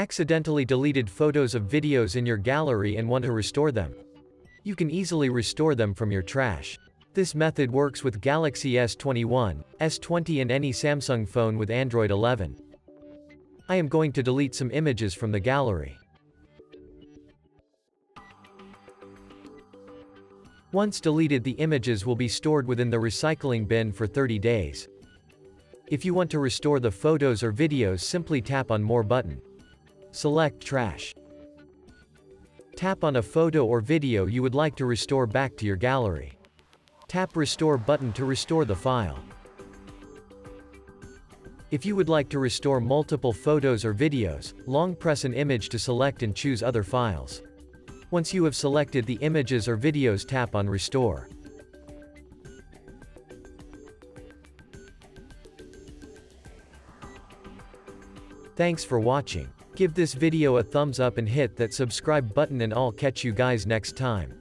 Accidentally deleted photos of videos in your gallery and want to restore them. You can easily restore them from your trash. This method works with Galaxy S21, S20 and any Samsung phone with Android 11. I am going to delete some images from the gallery. Once deleted the images will be stored within the recycling bin for 30 days. If you want to restore the photos or videos simply tap on More button. Select Trash. Tap on a photo or video you would like to restore back to your gallery. Tap Restore button to restore the file. If you would like to restore multiple photos or videos, long press an image to select and choose other files. Once you have selected the images or videos tap on Restore. Thanks for watching. Give this video a thumbs up and hit that subscribe button and I'll catch you guys next time.